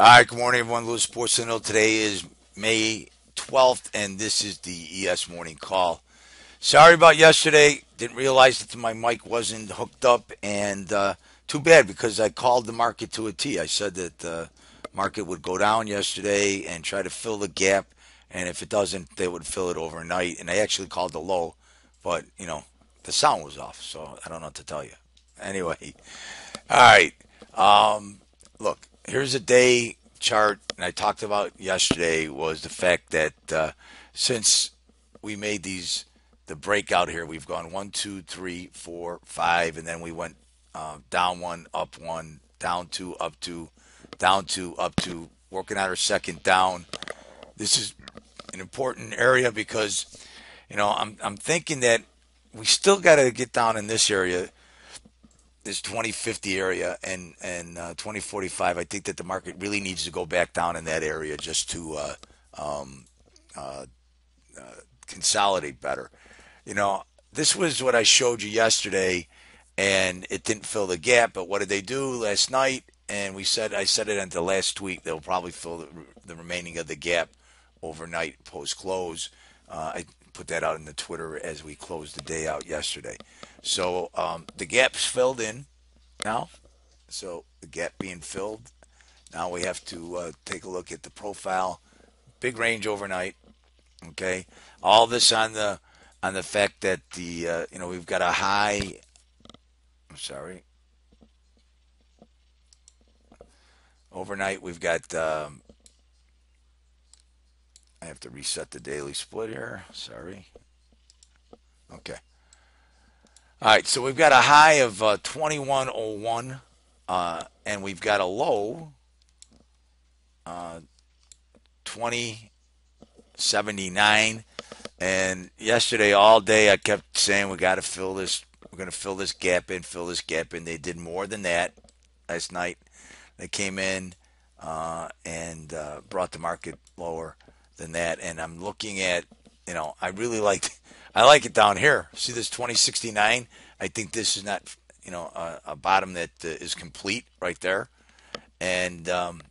All right, good morning, everyone. Louis Sports. Today is May 12th, and this is the ES Morning Call. Sorry about yesterday. Didn't realize that my mic wasn't hooked up, and uh, too bad because I called the market to a T. I said that the market would go down yesterday and try to fill the gap, and if it doesn't, they would fill it overnight. And I actually called the low, but you know the sound was off, so I don't know what to tell you. Anyway, all right. Um, look, here's a day chart, and I talked about yesterday was the fact that uh, since we made these the breakout here, we've gone one, two, three, four, five, and then we went uh, down one, up one, down two, up two, down two, up two, working out our second down. This is an important area because you know I'm I'm thinking that we still got to get down in this area this 2050 area and and uh, 2045 i think that the market really needs to go back down in that area just to uh, um, uh, uh, consolidate better. You know this was what i showed you yesterday and it didn't fill the gap but what did they do last night? And we said i said it in the last tweet they'll probably fill the, the remaining of the gap overnight post close uh, i put that out in the twitter as we closed the day out yesterday so um, the gap's filled in now. So the gap being filled. Now we have to uh, take a look at the profile. Big range overnight. Okay, all this on the on the fact that the uh, you know we've got a high. I'm sorry. Overnight we've got. Um, I have to reset the daily split here. Sorry. Okay. All right, so we've got a high of uh, 2101, uh, and we've got a low uh, 2079. And yesterday, all day, I kept saying we got to fill this. We're going to fill this gap in, fill this gap in. They did more than that last night. They came in uh, and uh, brought the market lower than that. And I'm looking at, you know, I really like, I like it down here. See this 2069? I think this is not, you know, a, a bottom that uh, is complete right there. And um,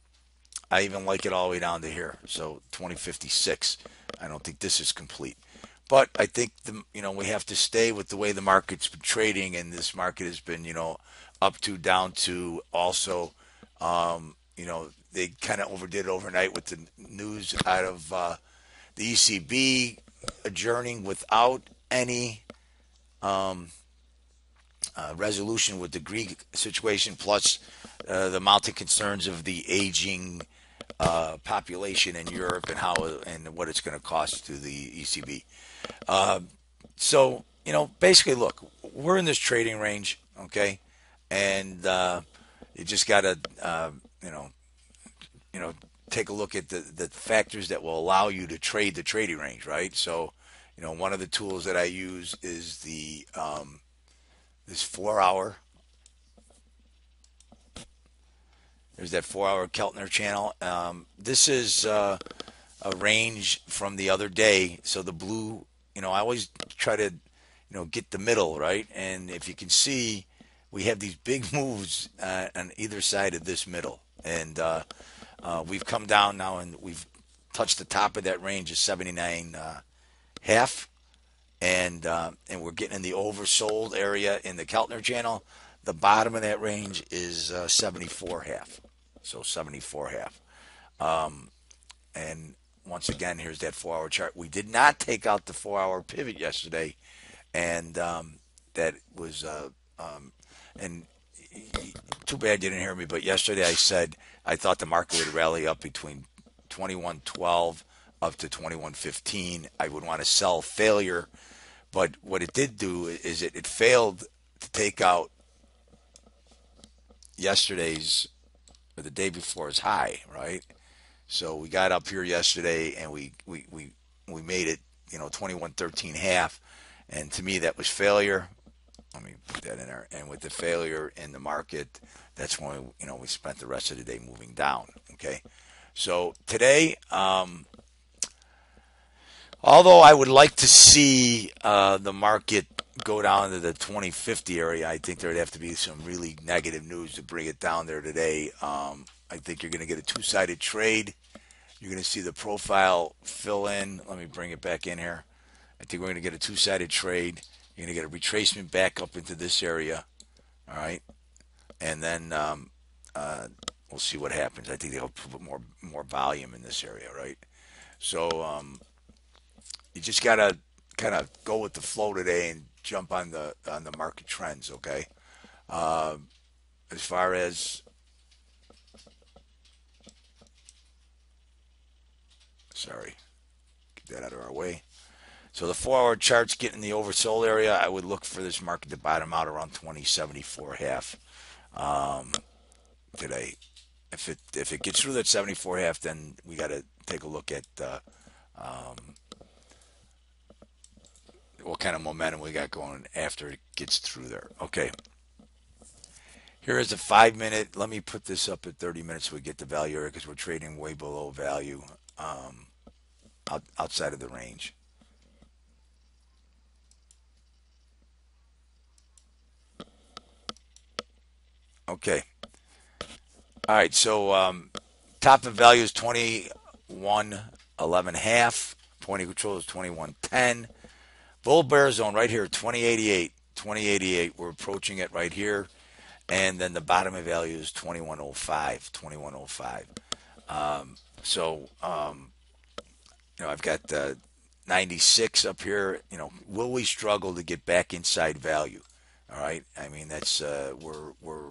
I even like it all the way down to here. So 2056. I don't think this is complete. But I think the you know we have to stay with the way the market's been trading, and this market has been you know up to down to also um, you know they kind of overdid it overnight with the news out of uh, the ECB adjourning without any um, uh, resolution with the Greek situation, plus uh, the mounting concerns of the aging uh, population in Europe and how and what it's going to cost to the ECB. Uh, so you know, basically, look, we're in this trading range, okay, and uh, you just got to uh, you know, you know, take a look at the, the factors that will allow you to trade the trading range, right? So, you know, one of the tools that I use is the um, this four hour. There's that four hour Keltner channel. Um, this is uh, a range from the other day. So the blue, you know, I always try to, you know, get the middle, right? And if you can see, we have these big moves uh, on either side of this middle. And, uh, uh, we've come down now and we've touched the top of that range of 79 uh, half, and uh, and we're getting in the oversold area in the Keltner channel. The bottom of that range is uh, 74 half, so 74 half. Um, and once again, here's that four-hour chart. We did not take out the four-hour pivot yesterday, and um, that was uh, um, and too bad you didn't hear me. But yesterday I said I thought the market would rally up between 2112 up to 2115. I would want to sell failure, but what it did do is it, it failed to take out yesterday's or the day before's high, right? So we got up here yesterday and we we we, we made it, you know, 2113 half, and to me that was failure. Let me put that in there. And with the failure in the market, that's when we, you know we spent the rest of the day moving down. Okay, so today, um, although I would like to see uh, the market go down to the 2050 area, I think there'd have to be some really negative news to bring it down there today. Um, I think you're going to get a two-sided trade. You're going to see the profile fill in. Let me bring it back in here. I think we're going to get a two-sided trade. You're going to get a retracement back up into this area. All right, and then um, uh, we'll see what happens. I think they'll put more more volume in this area, right? So um, you just gotta kind of go with the flow today and jump on the on the market trends. Okay. Uh, as far as sorry, get that out of our way. So the four-hour chart's getting in the oversold area. I would look for this market to bottom out around 2074 half um, today. If it if it gets through that 74 half, then we got to take a look at uh, um, what kind of momentum we got going after it gets through there. Okay. Here is a five minute. Let me put this up at 30 minutes so we get the value area because we're trading way below value um, out, outside of the range. Okay. All right. So um, top of value is 21 11 half. Point of control is 21 10. Bull bear zone right here, 2088. 2088. We're approaching it right here. And then the bottom of value is 2105. 2105. Um, so, um, you know, I've got uh, 96 up here. You know, will we struggle to get back inside value? All right. I mean, that's uh, we're we're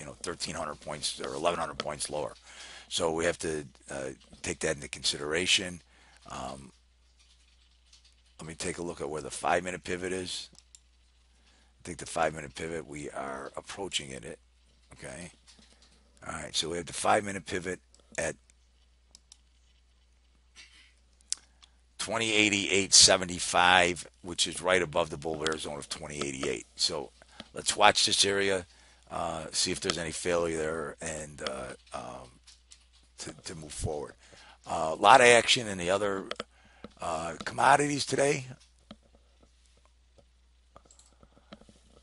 you know 1,300 points or 1,100 points lower. So we have to uh, take that into consideration. Um, let me take a look at where the five minute pivot is. I think the five minute pivot, we are approaching it. Okay. All right. So we have the five minute pivot at 2088.75, which is right above the bull bear zone of 2088. So let's watch this area, uh, see if there's any failure there, and uh, um, to, to move forward. Uh, a lot of action in the other uh, commodities today.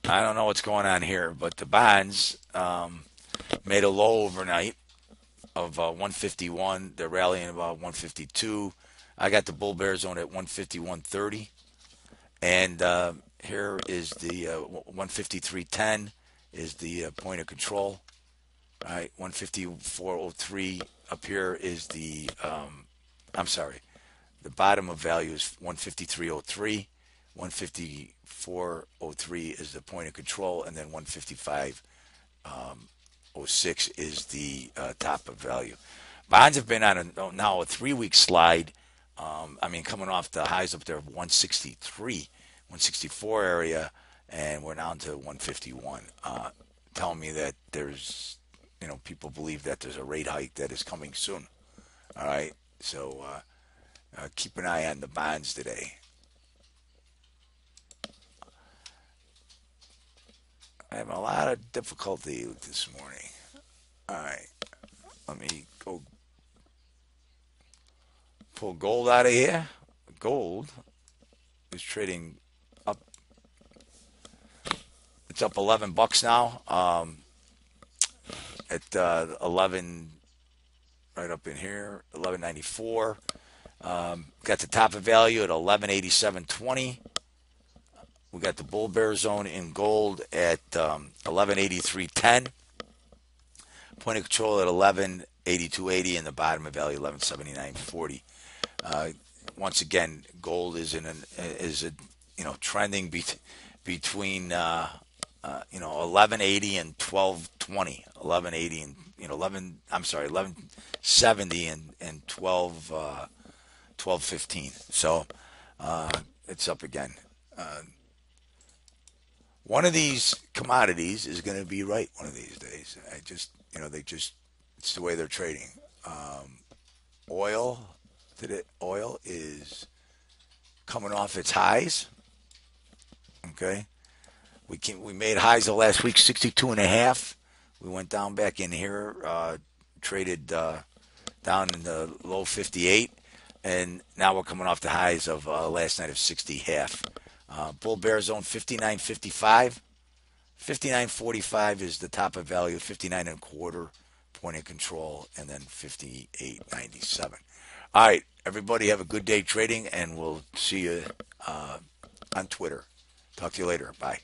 I don't know what's going on here, but the bonds um, made a low overnight of uh, 151. They're rallying about 152. I got the bull bear zone at 151.30, and uh, here is the uh, 153.10 is the uh, point of control. All right, 154.03 up here is the. Um, I'm sorry, the bottom of value is 153.03. 154.03 is the point of control, and then 155.06 um, is the uh, top of value. Bonds have been on a, now a three-week slide. Um, I mean, coming off the highs up there of 163, 164 area, and we're down to 151. Uh, telling me that there's, you know, people believe that there's a rate hike that is coming soon. All right, so. Uh, uh, keep an eye on the bonds today. I have a lot of difficulty this morning. All right, let me go pull gold out of here. Gold is trading. It's up 11 bucks now. Um, at uh, 11, right up in here, 1194. Um, got the top of value at 1187.20. We got the bull bear zone in gold at um, 1183.10. Point of control at 1182.80 and the bottom of value 1179.40. Uh, once again, gold is in an is a you know trending be- between uh, uh, you know 1180 and 1220, 1180 and you know 11. I'm sorry, 1170 and and 12. Uh, 12.15. So uh, it's up again. Uh, one of these commodities is going to be right one of these days. I just, you know, they just, it's the way they're trading. Um, oil, today, oil is coming off its highs. Okay. We can, we made highs the last week, 62 and a half. We went down back in here, uh, traded uh, down in the low 58 and now we're coming off the highs of uh, last night of 60 half. Uh, Bull Bear Zone 59.55. 59.45 is the top of value. 59 and a quarter point of control, and then 58.97. All right, everybody have a good day trading, and we'll see you uh, on Twitter. Talk to you later. Bye.